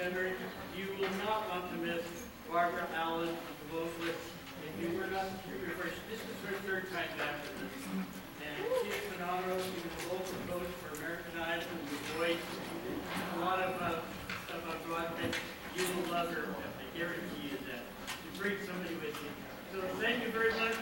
Henry, you will not want to miss Barbara Allen Wolfowitz. If you were not, you first, this is her third time back with us. And she's phenomenal. She was a local coach for American Idol and The A lot of uh, stuff on Broadway. You will love her. I guarantee you that. You bring somebody with you. So thank you very much.